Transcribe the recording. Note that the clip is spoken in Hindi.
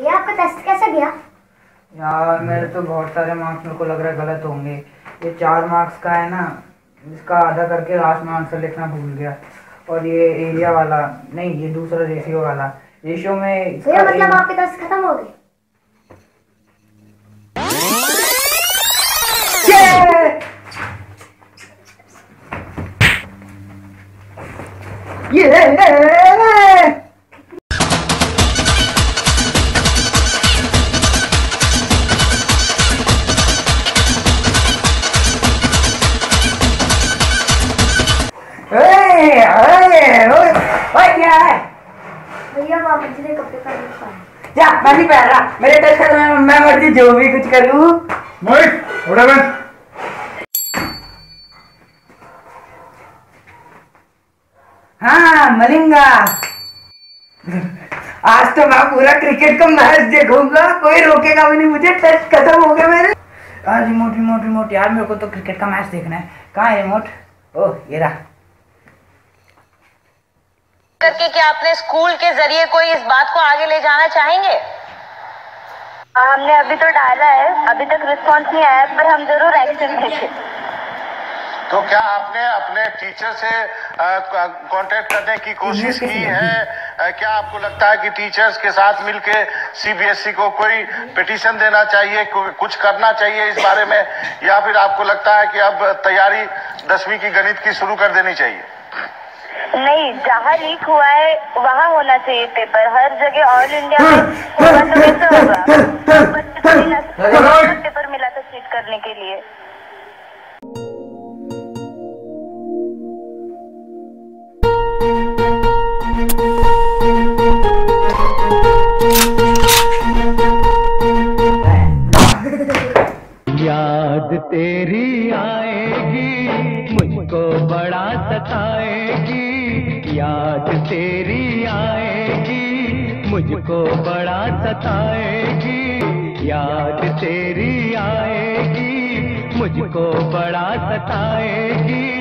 ये आपका टेस्ट कैसे गया? यार मेरे तो बहुत सारे मार्क्स मेरे को लग रहा है गलत होंगे। ये चार मार्क्स का है ना इसका आधा करके लास्ट में आंसर लिखना भूल गया। और ये एरिया वाला नहीं ये दूसरा रेशियो वाला। रेशियो में इसका भैया मतलब आपके टेस्ट खत्म हो गए। ये ये- ओए, ओए, ओए, ओए, क्या है भैया वो मुझे कपड़े पहन पाए जा मैं नहीं पहन रहा। मेरे टेस्ट खत्म है मैं मर्ज़ी जो भी कुछ करूँ। मोहित हाँ मलिंगा। आज तो मैं पूरा क्रिकेट का मैच देखूँगा। कोई रोकेगा भी नहीं मुझे। टेस्ट खत्म हो गया मेरे। आज रिमोट रिमोट रिमोट। यार मेरे को तो क्रिकेट का मैच देखना है। कहाँ है रिमोट? ओह ये रहा। करके क्या अपने स्कूल के ज़रिए कोई इस बात को आगे ले जाना चाहेंगे? हमने अभी तो डाला है अभी तक रिस्पांस नहीं आया पर हम ज़रूर एक्शन लेंगे तो क्या आपने अपने टीचर से कांटेक्ट करने की कोशिश की है? क्या आपको लगता है कि टीचर्स के साथ मिलके सीबीएसई को कोई पिटीशन देना चाहिए को- कुछ करना चाहिए इस बारे में? या फिर आपको लगता है कि अब तैयारी दसवीं की गणित की शुरू कर देनी चाहिए? नहीं जहाँ लीक हुआ है वहाँ होना चाहिए पेपर हर जगह ऑल इंडिया में होगा तो कैसे होगा। पेपर मिला था चीट करने के लिए। याद तेरी आएगी मुझको बड़ा सताएगी। याद तेरी आएगी मुझको बड़ा सताएगी। याद तेरी आएगी मुझको बड़ा सताएगी।